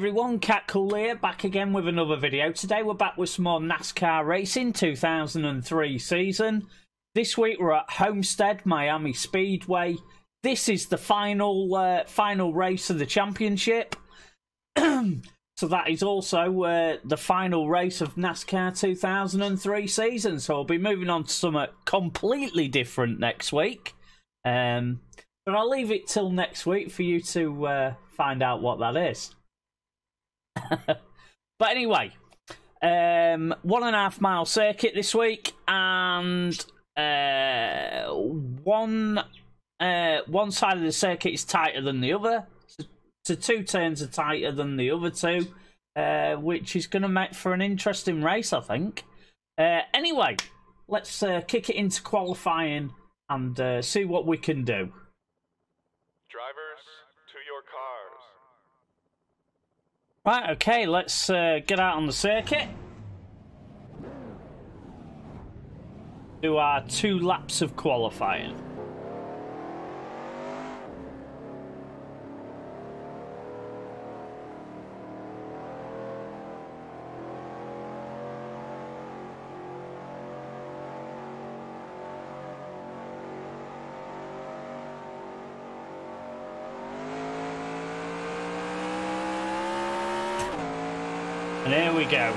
Everyone, Kattcool here, back again with another video. Today we're back with some more NASCAR racing 2003 season. This week we're at Homestead, Miami Speedway. This is the final uh, final race of the championship. so that is also uh, the final race of NASCAR 2003 season. So I'll be moving on to something completely different next week. Um, but I'll leave it till next week for you to uh, find out what that is. but anyway, um, one and a half mile circuit this week, and uh, one uh, one side of the circuit is tighter than the other. So, two turns are tighter than the other two, uh, which is going to make for an interesting race, I think. Uh, anyway, let's uh, kick it into qualifying and uh, see what we can do. Drivers, to your cars. Right, okay, let's uh, get out on the circuit. Do our two laps of qualifying. And here we go.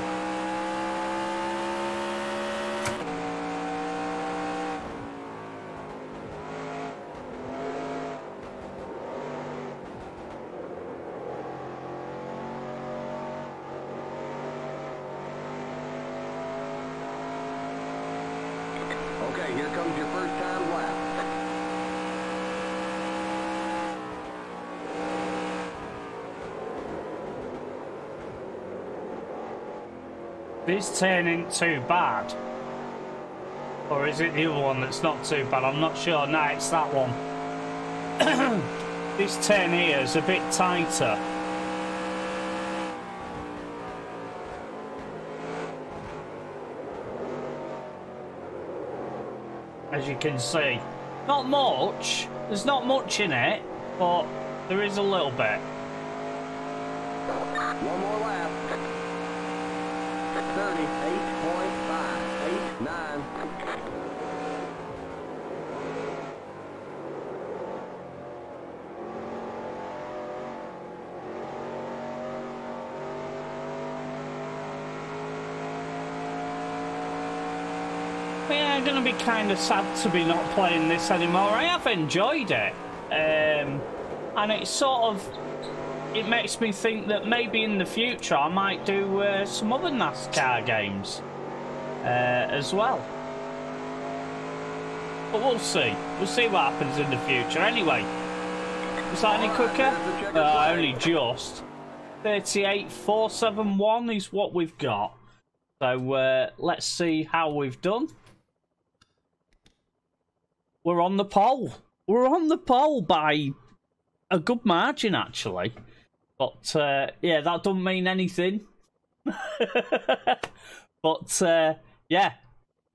Okay, here comes your first time lap. This turning too bad. Or is it the other one that's not too bad? I'm not sure. No, it's that one. this turn here is a bit tighter. As you can see. Not much. There's not much in it, but there is a little bit. One more lap. 38.5, 89. Yeah, I'm gonna be kind of sad to be not playing this anymore. I have enjoyed it, um, and it's sort of it makes me think that maybe in the future I might do uh, some other NASCAR games uh, as well. But we'll see. We'll see what happens in the future. Anyway, was that any quicker? Uh, only just. 38471 is what we've got. So uh, let's see how we've done. We're on the pole. We're on the pole by a good margin, actually. But uh, yeah, that doesn't mean anything. but uh, yeah,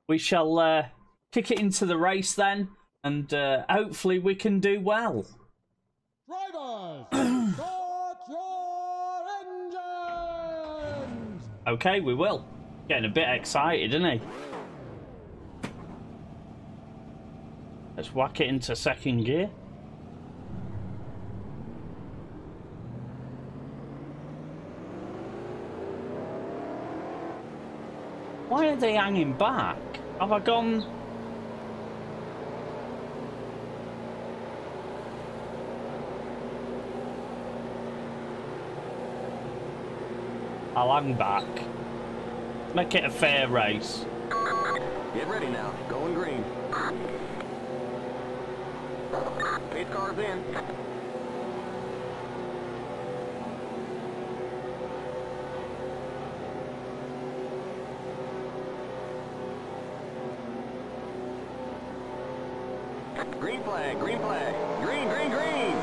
we shall uh, kick it into the race then, and uh, hopefully we can do well. Drivers, start your engines! Okay, we will. Getting a bit excited, isn't he? Let's whack it into second gear. Why are they hanging back? Have I gone... I'll hang back. Make it a fair race. Get ready now. Going green. Pace cars in. Green flag, green flag. Green, green, green.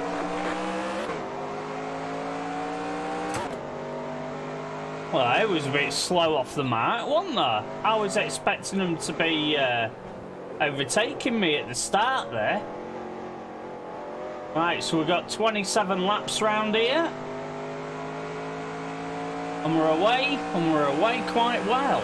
Well, I was a bit slow off the mark, wasn't I? I was expecting them to be uh, overtaking me at the start there. Right, so we've got 27 laps round here. And we're away, and we're away quite well.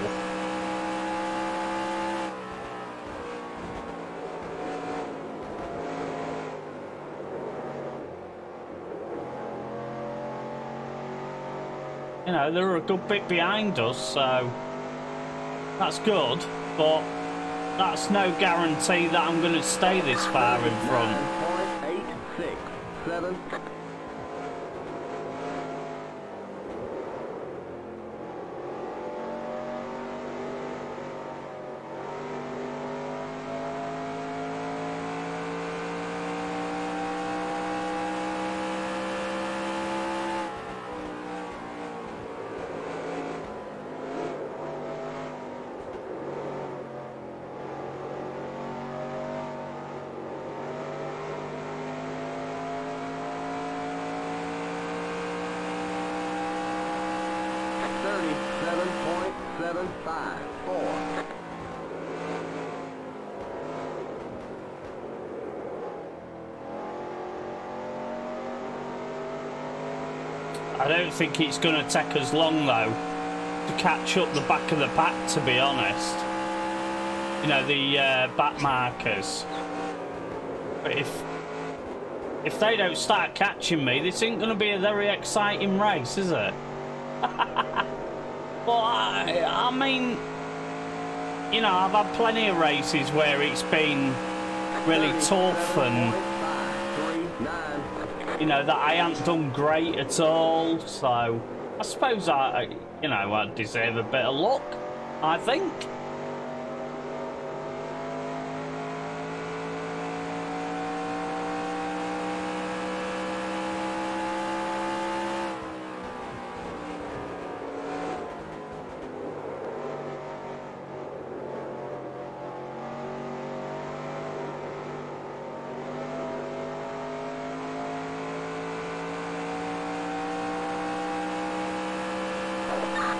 You know, they're a good bit behind us, so that's good, but that's no guarantee that I'm going to stay this far in front. 9.867. Thirty-seven point seven five four. I don't think it's going to take us long though to catch up the back of the pack. To be honest, you know the uh, back markers. But if if they don't start catching me, this ain't going to be a very exciting race, is it? I mean, you know, I've had plenty of races where it's been really tough and you know that I haven't done great at all. So I suppose I, you know, I deserve a bit of luck. I think.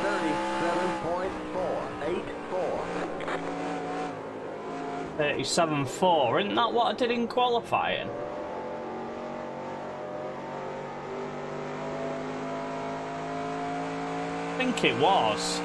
Thirty-seven point four eight four. 37.4. Isn't that what I did in qualifying? I think it was.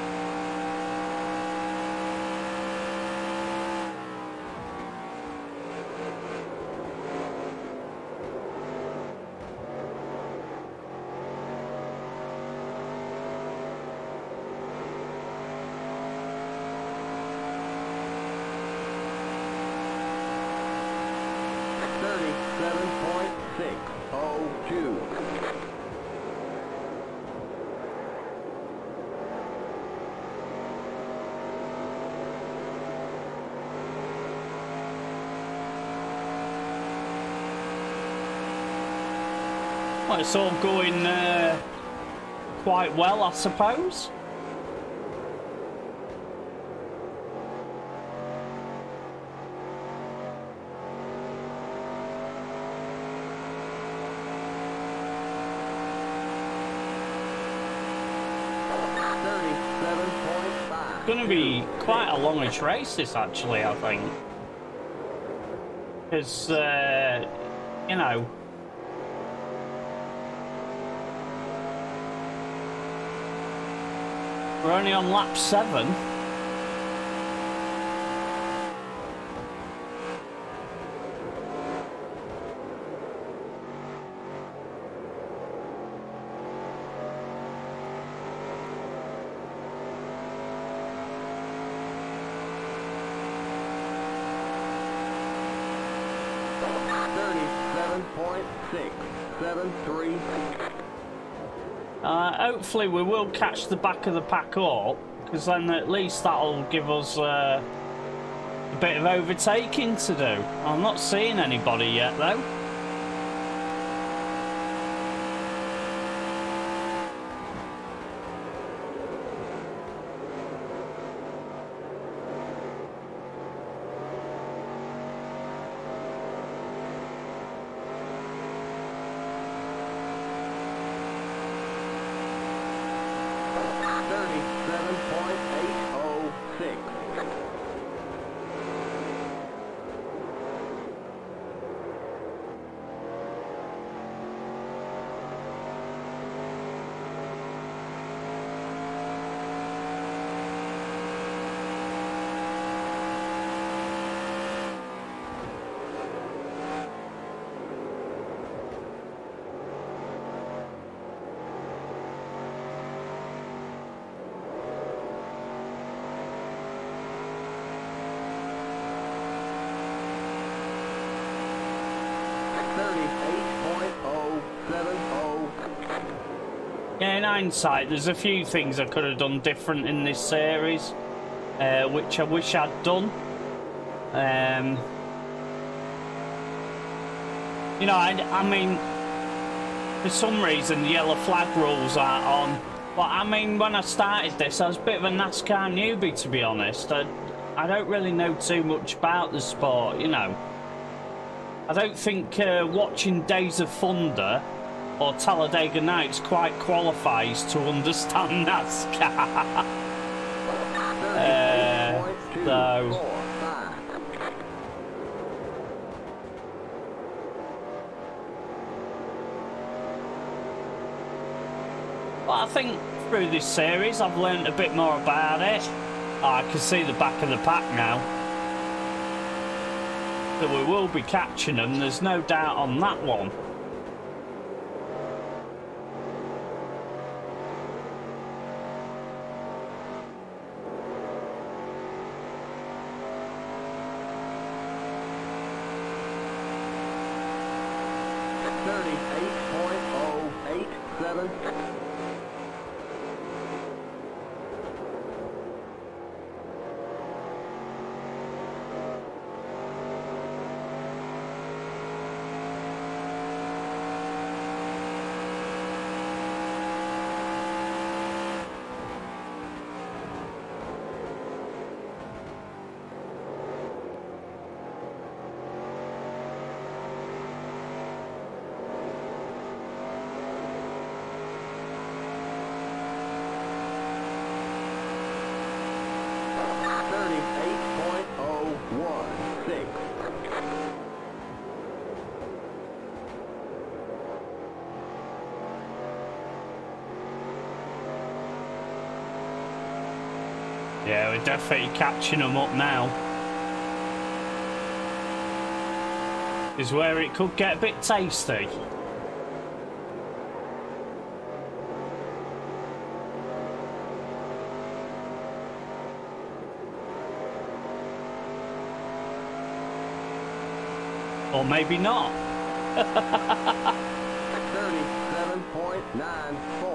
Thirty-seven point six oh two. Well, it's all going uh, quite well, I suppose. Going to be quite a longish race, this actually, I think. Because, uh, you know, we're only on lap seven. Thirty-seven point six seven three. Uh, hopefully, we will catch the back of the pack up, because then at least that'll give us uh, a bit of overtaking to do. I'm not seeing anybody yet, though. Thirty-seven point eight oh six. Yeah, in hindsight, there's a few things I could have done different in this series, uh, which I wish I'd done. Um, you know, I, I mean, for some reason, the yellow flag rules aren't on. But I mean, when I started this, I was a bit of a NASCAR newbie, to be honest. I, I don't really know too much about the sport, you know. I don't think uh, watching Days of Thunder or Talladega Nights quite qualifies to understand NASCAR. Uh, so- But I think through this series I've learned a bit more about it. I can see the back of the pack now. That we will be catching them, there's no doubt on that one. Thirty-eight point oh eight seven. Thirty-eight point oh six. Yeah, we're definitely catching them up now. Is where it could get a bit tasty. maybe not. 37.94.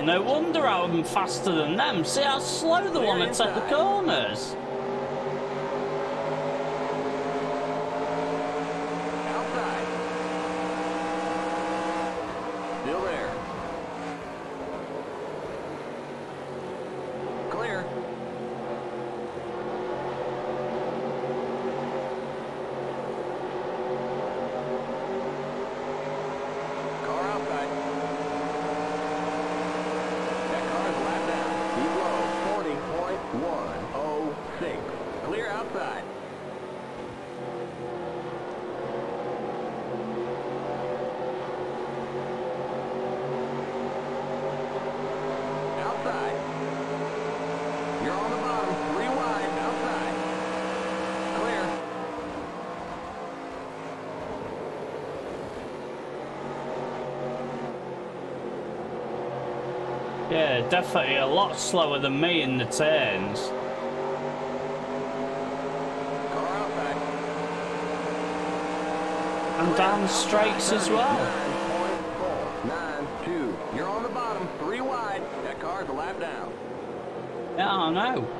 Oh, no wonder I'm faster than them. See how slow the one to take the corners. Outside. Still there. Clear. Car outside. That car's lap down. Keep low. Forty point one oh six. Clear outside. Outside. You're on the bottom. Three wide. Outside. Clear. Yeah, definitely a lot slower than me in the turns. And down the straights as well. 9.492. You're on the bottom. Three wide. That car's a lap down. Yeah, I know.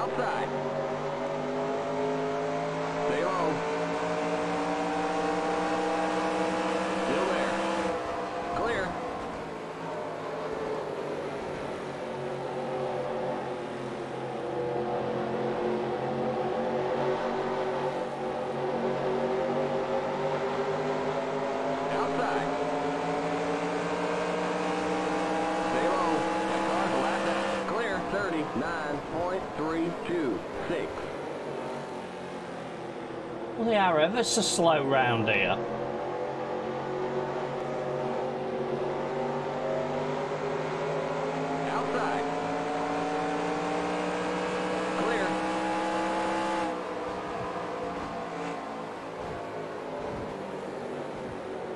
Outside. Stay low. Still there. Clear. Outside. Stay low. That car's a lap down. Clear. 39.326. Well, they are ever so slow round here. Outside. Clear.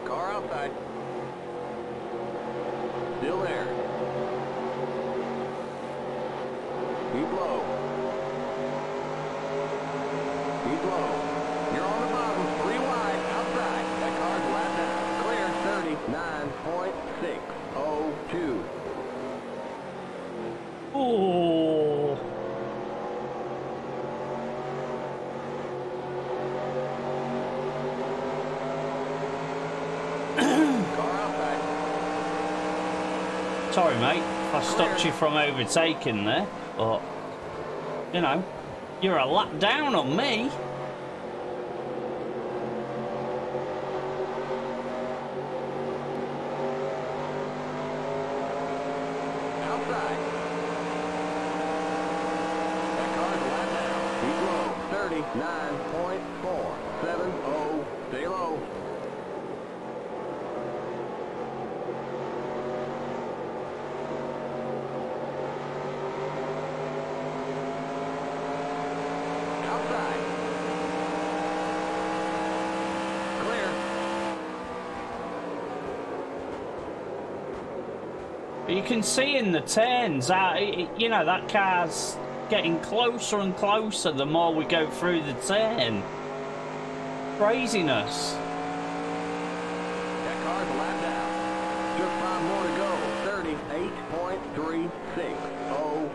Car outside. Still there. Keep low. Keep low. You're on the bottom. Three wide. Outside. That car's lap down. Clear. 39.602. Ooh. Car outside. Sorry, mate, if I stopped you from overtaking there, but, you know, you're a lap down on me. Outside. That car's a lap down. Keep low. 39.470. Stay low. Outside. Clear. But you can see in the turns, uh, it- you know, that car's getting closer and closer the more we go through the turn. Craziness. That car's a lap down. Just five more to go. 38.360.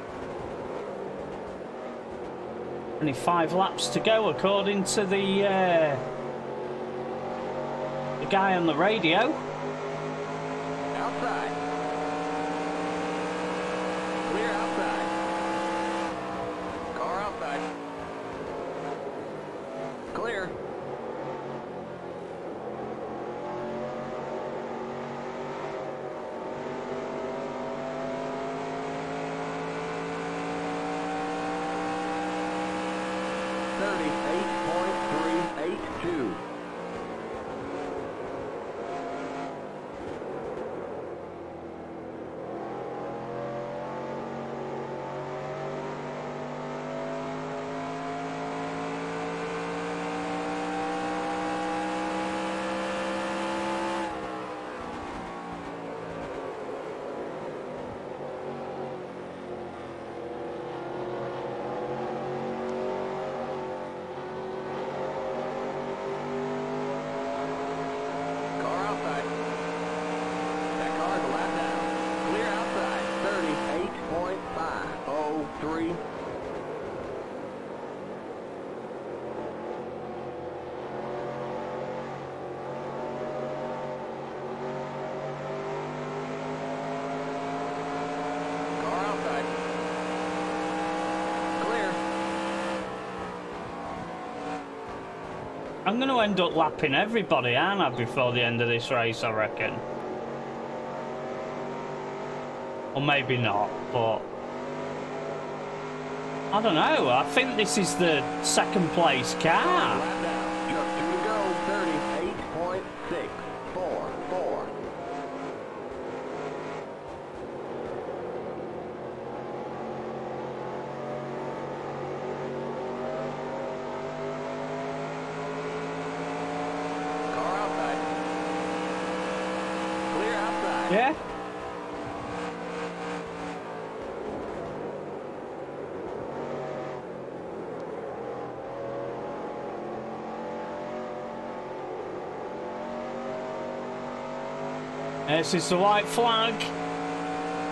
Only five laps to go, according to the uh, the guy on the radio. Outside. Clear outside. Car outside. Clear. Thirty-eight point three eight two. Car outside. That car's a lap down. Clear outside. Thirty-eight point five oh three. Car outside. Clear. I'm going to end up lapping everybody, aren't I, before the end of this race, I reckon. Or maybe not, but I don't know. I think this is the second place car. Lap down. Just two to go. 38.6. Four. Four. Car outside. Clear outside. Yeah. This is the white flag.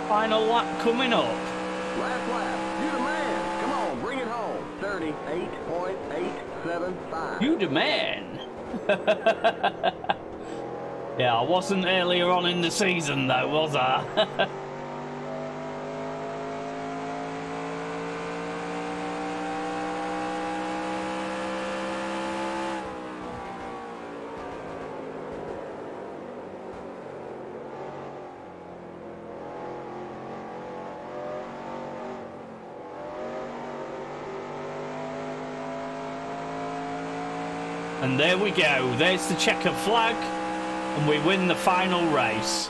Final lap coming up. Last lap. You the man. Come on, bring it home. 38.875. You the man. yeah, I wasn't earlier on in the season though, was I? and there we go. There's the checkered flag, and we win the final race.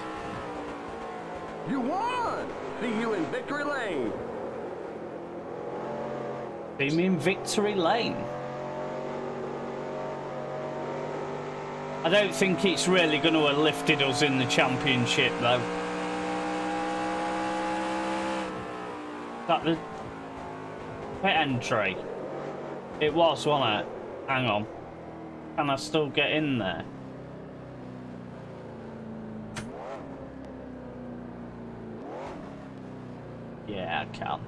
You won! See you in victory lane. See me in victory lane. I don't think it's really going to have lifted us in the championship, though. That the pit entry. It was, wasn't it? Hang on. Can I still get in there? Yeah, I can.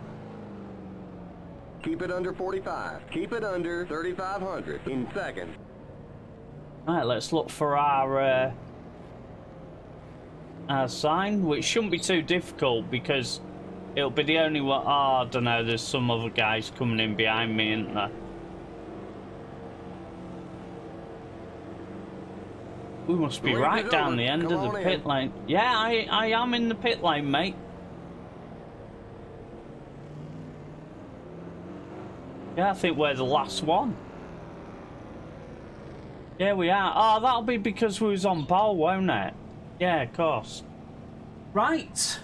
Keep it under 45. Keep it under 3,500 in seconds. Right, let's look for our uh, our sign, which shouldn't be too difficult because it'll be the only one. Oh, I don't know. There's some other guys coming in behind me, isn't there? We must be right down the end Come of the pit in. lane. Yeah, I I am in the pit lane, mate. Yeah, I think we're the last one. Yeah, we are. Oh, that'll be because we was on pole, won't it? Yeah, of course. Right.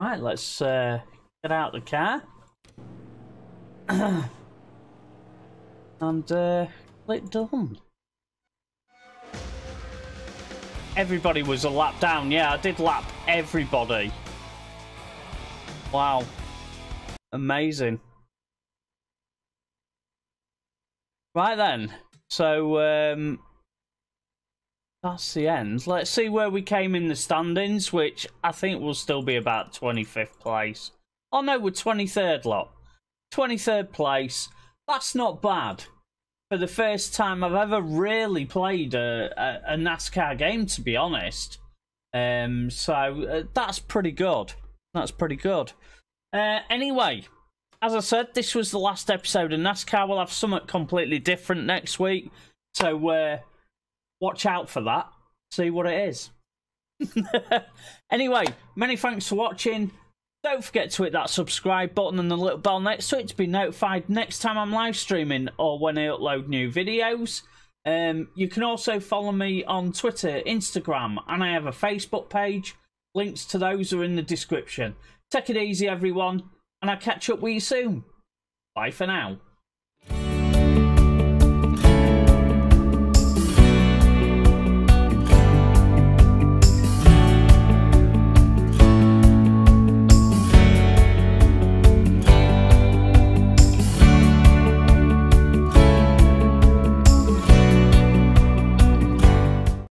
Right, let's uh, get out the car. and uh, click done. Everybody was a lap down. Yeah, I did lap everybody. Wow. Amazing. Right then. So um that's the end. Let's see where we came in the standings, which I think will still be about 25th place. Oh no, we're 23rd lot. 23rd place. That's not bad. For the first time I've ever really played a, a, a NASCAR game, to be honest. Um, so uh, that's pretty good. That's pretty good. Uh, anyway, as I said, this was the last episode of NASCAR. We'll have something completely different next week. So uh, watch out for that. See what it is. anyway, many thanks for watching. Don't forget to hit that subscribe button and the little bell next to it to be notified next time I'm live streaming or when I upload new videos. Um, you can also follow me on Twitter, Instagram, and I have a Facebook page. Links to those are in the description. Take it easy, everyone, and I'll catch up with you soon. Bye for now.